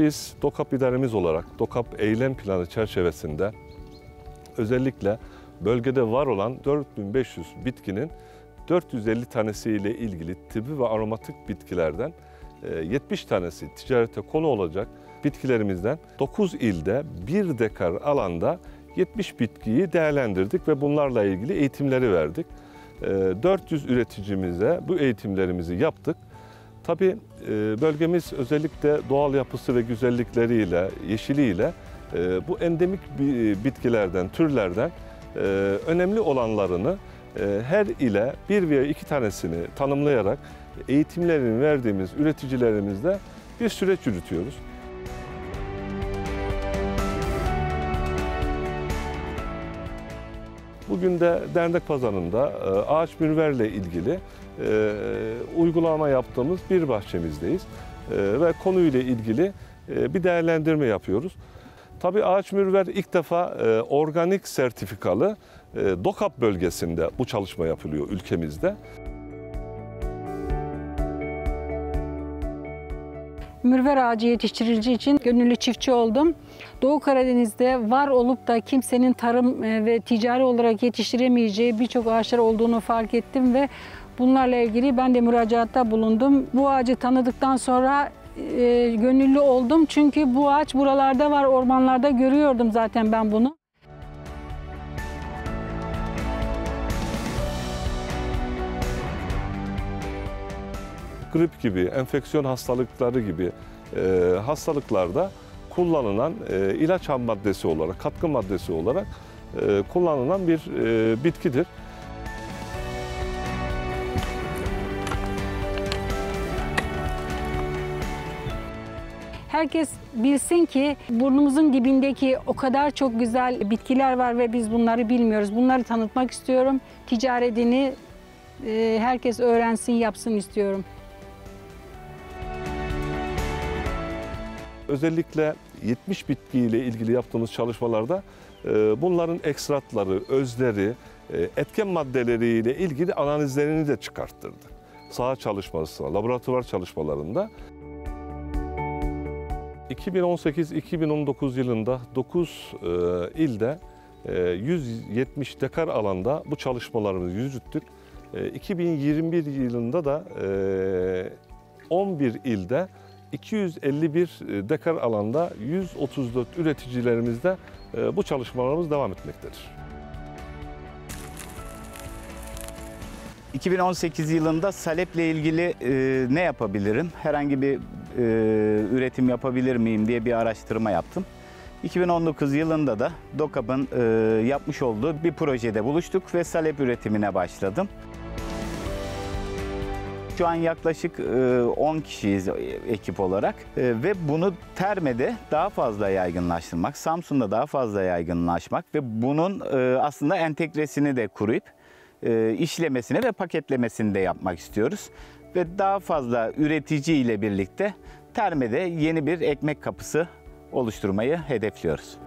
Biz DOKAP idaremiz olarak DOKAP eylem planı çerçevesinde özellikle bölgede var olan 4500 bitkinin 450 tanesiyle ilgili tıbbi ve aromatik bitkilerden e, 70 tanesi ticarete konu olacak bitkilerimizden 9 ilde 1 dekar alanda 70 bitkiyi değerlendirdik ve bunlarla ilgili eğitimleri verdik. E, 400 üreticimize bu eğitimlerimizi yaptık. Tabii e, bölgemiz özellikle doğal yapısı ve güzellikleriyle, yeşiliyle e, bu endemik bi- bitkilerden, türlerden e, önemli olanlarını e, her ile bir veya iki tanesini tanımlayarak eğitimlerini verdiğimiz üreticilerimizle bir süreç yürütüyoruz. Bugün de dernek pazarında e, ağaç mürverle ilgili e, uygulama yaptığımız bir bahçemizdeyiz. E, ve konuyla ilgili bir değerlendirme yapıyoruz. Tabii ağaç mürver ilk defa organik sertifikalı DOKAP bölgesinde bu çalışma yapılıyor ülkemizde. Mürver ağacı yetiştirici için gönüllü çiftçi oldum. Doğu Karadeniz'de var olup da kimsenin tarım e, ve ticari olarak yetiştiremeyeceği birçok ağaçlar olduğunu fark ettim ve bunlarla ilgili ben de müracaatta bulundum. Bu ağacı tanıdıktan sonra e, gönüllü oldum. Çünkü bu ağaç buralarda var, ormanlarda görüyordum zaten ben bunu. Grip gibi, enfeksiyon hastalıkları gibi e, hastalıklarda kullanılan e, ilaç ham maddesi olarak, katkı maddesi olarak e, kullanılan bir e, bitkidir. Herkes bilsin ki burnumuzun dibindeki o kadar çok güzel bitkiler var ve biz bunları bilmiyoruz. Bunları tanıtmak istiyorum. Ticaretini e, herkes öğrensin, yapsın istiyorum. Özellikle 70 bitkiyle ilgili yaptığımız çalışmalarda e, bunların ekstratları, özleri, e, etken maddeleriyle ilgili analizlerini de çıkarttırdık. Saha çalışması, laboratuvar çalışmalarında 2018-2019 yılında 9 e, ilde e, 170 dekar alanda bu çalışmalarımızı yürüttük. E, 2021 yılında da e, 11 ilde 251 dekar alanda 134 üreticilerimizde e, bu çalışmalarımız devam etmektedir. 2018 yılında Salep'le ilgili e, ne yapabilirim? Herhangi bir e, üretim yapabilir miyim diye bir araştırma yaptım. 2019 yılında da DOKAP'ın e, yapmış olduğu bir projede buluştuk ve Salep üretimine başladım. Şu an yaklaşık e, 10 kişiyiz ekip olarak E, ve bunu Terme'de daha fazla yaygınlaştırmak, Samsun'da daha fazla yaygınlaşmak ve bunun e, aslında entegresini de kurup e, işlemesini ve paketlemesini de yapmak istiyoruz. Ve daha fazla üretici ile birlikte Terme'de yeni bir ekmek kapısı oluşturmayı hedefliyoruz.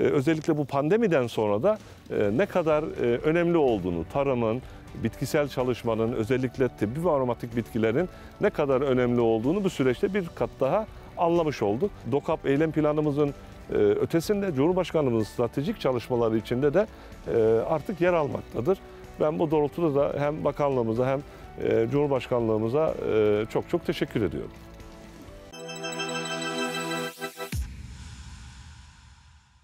Özellikle bu pandemiden sonra da e, ne kadar e, önemli olduğunu, tarımın, bitkisel çalışmanın, özellikle tıbbi ve aromatik bitkilerin ne kadar önemli olduğunu bu süreçte bir kat daha anlamış olduk. DOKAP eylem planımızın e, ötesinde Cumhurbaşkanımızın stratejik çalışmaları içinde de artık yer almaktadır. Ben bu doğrultuda da hem bakanlığımıza hem Cumhurbaşkanlığımıza çok çok teşekkür ediyorum.